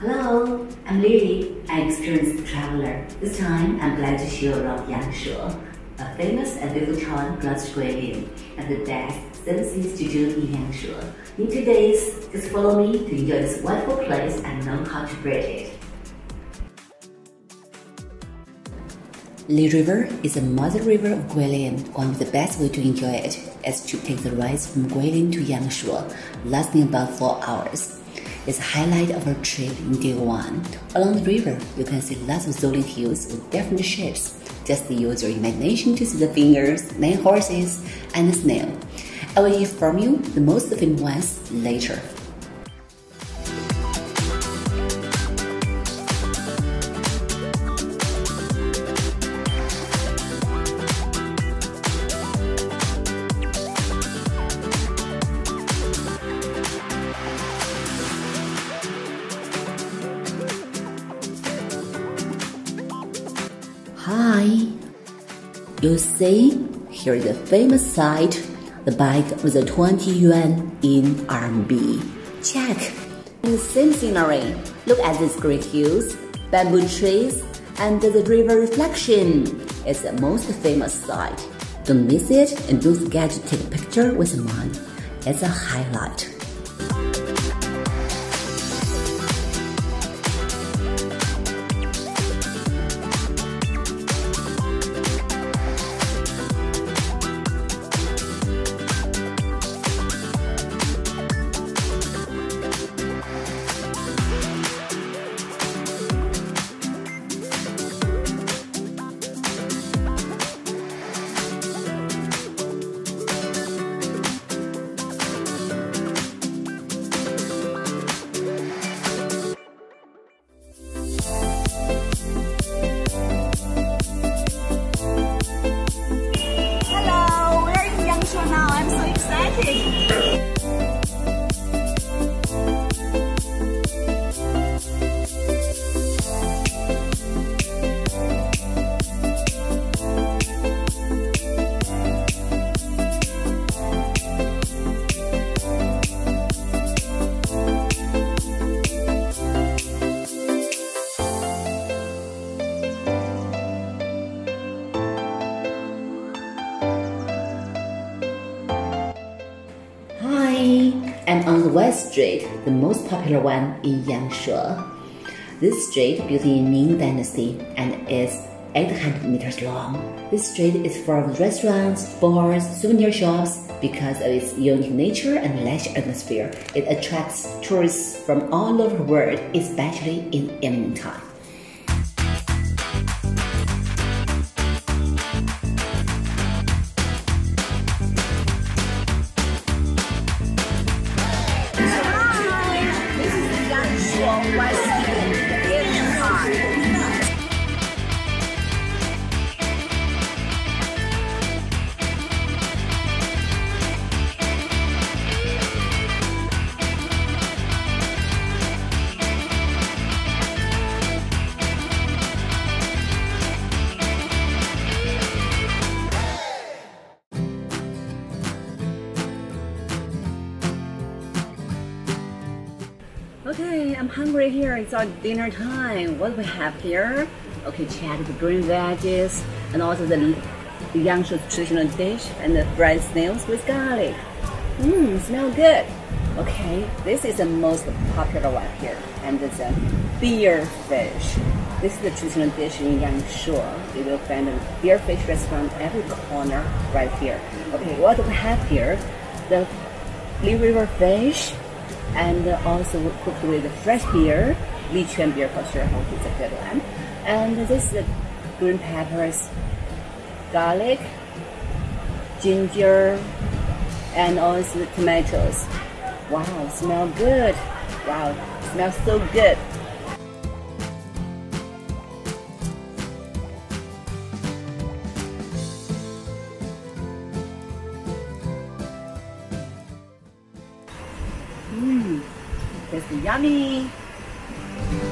I'm Lily, an experienced traveler. This time, I'm glad to show around Yangshuo, a famous and beautiful town to Guilin, and the best seven seas to do in Yangshuo. In two days, just follow me to enjoy this wonderful place and learn how to breathe it. Li River is a mother river of Guilin. One of the best way to enjoy it is to take the ride from Guilin to Yangshuo, lasting about four hours. It's a highlight of our trip in one. Along the river, you can see lots of rolling hills with different shapes. Just use your imagination to see the fingers, nine horses, and the snail. I will inform you the most famous ones later. Hi. You see, here is the famous site, the bike with the 20 yuan in RMB. Check. In the same scenery, look at these great hills, bamboo trees, and the river reflection. It's the most famous site. Don't miss it and don't forget to take a picture with mine. It's a highlight. So excited. West Street, the most popular one in Yangshuo. This street built in Ming Dynasty and is 800 meters long. This street is full of restaurants, bars, souvenir shops. Because of its unique nature and leisure atmosphere, it attracts tourists from all over the world, especially in evening time. Okay, I'm hungry here. It's our dinner time. What do we have here? Okay, check the green veggies and also the Yangshuo traditional dish and the fried snails with garlic. Mmm, smell good. Okay, this is the most popular one here, and it's a beer fish. This is the traditional dish in Yangshuo. You will find a beer fish restaurant every corner right here. Okay, what do we have here? The Li River fish, and also cooked with fresh beer, Li Quan beer for sure. Hope it's a good one. And this is green peppers, garlic, ginger, and also the tomatoes. Wow, smell good. Wow, smells so good. Tastes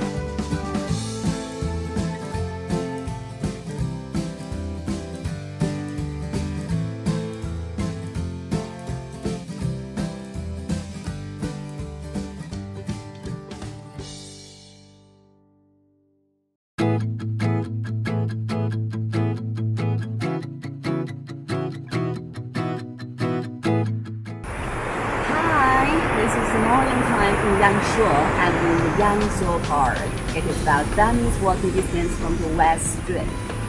morning time in Yangshuo and in the Yangshuo Park. It is about 10 minutes walking distance from the West Street.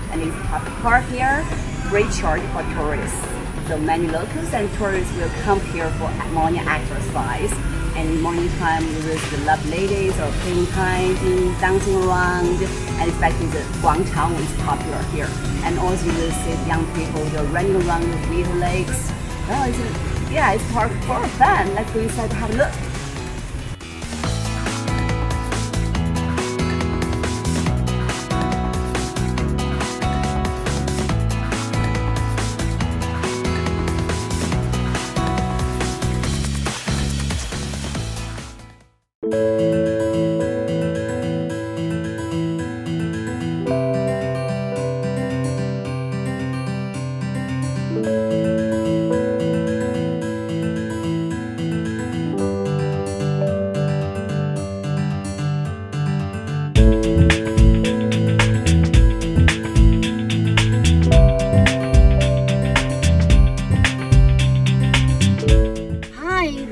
And it's public park here, free charge for tourists. So many locals and tourists will come here for morning exercise. And in morning time, you will see the love ladies or playing kiting, dancing around, and especially the Guangchang is popular here. And also you will see young people they're running around with little legs. Well, it's a, yeah, it's park for fun. Let's go inside to have a look.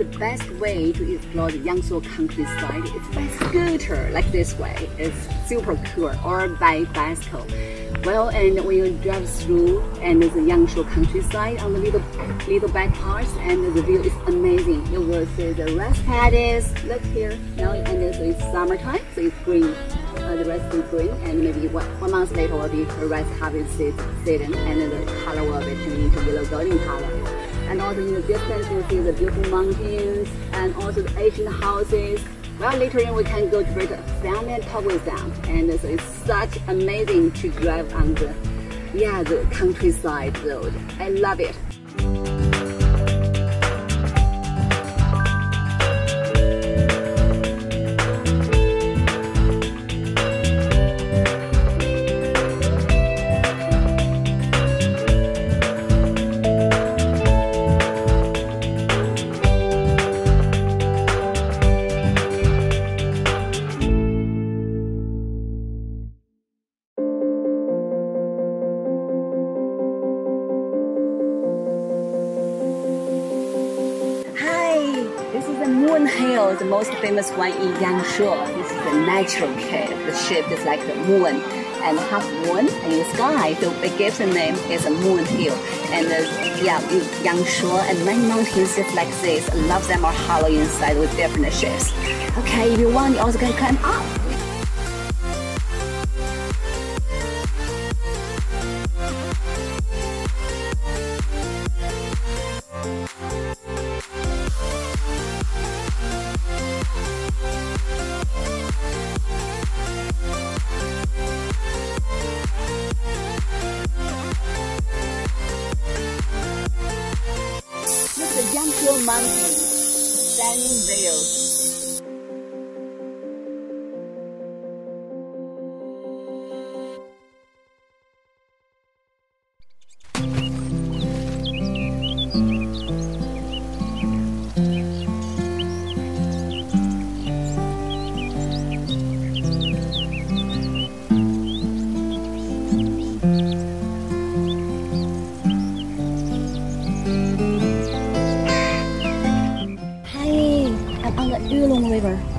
The best way to explore the Yangshuo countryside is by scooter, like this way. It's super cool, or by bicycle. Well, and when you drive through and the Yangshuo countryside on the little little back parts, and the view is amazing. You will see the rice paddies. Look here, now and it's summertime, so it's green. Uh, the rice is green, and maybe one, one month later will be rice harvest season, and the color will be turning into yellow golden color and also in the distance you see the beautiful mountains and also the ancient houses. Well, later on we can go to the family and talk with them. And so it's such amazing to drive on the, yeah, the countryside road. I love it. Most famous one in Yangshuo. This is a natural cave. The shape is like the moon and half moon in the sky. So it gives the name is a Moon Hill. And uh, yeah, Yangshuo and many mountains just like this. A lot of them are hollow inside with different shapes. Okay, if you want, you also can climb up.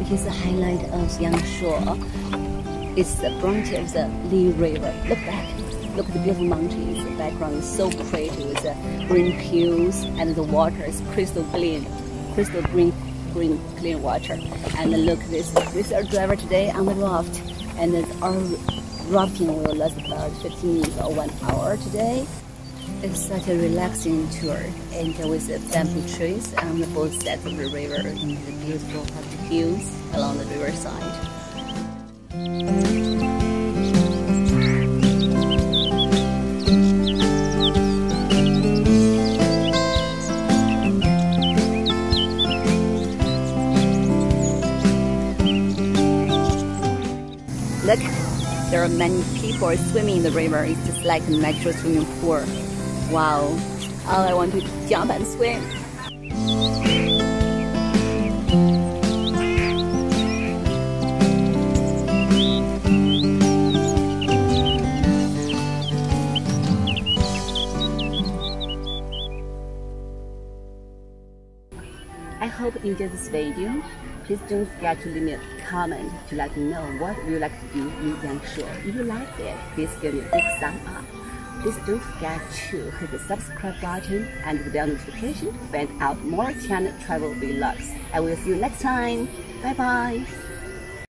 River, is the highlight of Yangshuo. It's the branch of the Li River. Look back. Look at the beautiful mountains. The background is so pretty with the green hills and the water is crystal clean, crystal green, green clean water. And look, this this is our driver today on the raft, and our rafting will last about 15 minutes or one hour today. It's such a relaxing tour, and with the bamboo trees on the both sides of the river and the beautiful hills along the riverside. Look, there are many people swimming in the river. It's just like a natural swimming pool. Wow, all I want to jump and swim. I hope you enjoyed this video. Please don't forget to leave me a comment to let me know what you like to do in Yangshuo. If you like it, please give me a big thumb up. Please don't forget to hit the subscribe button and the bell notification to find out more China Travel vlogs. I will see you next time. Bye bye.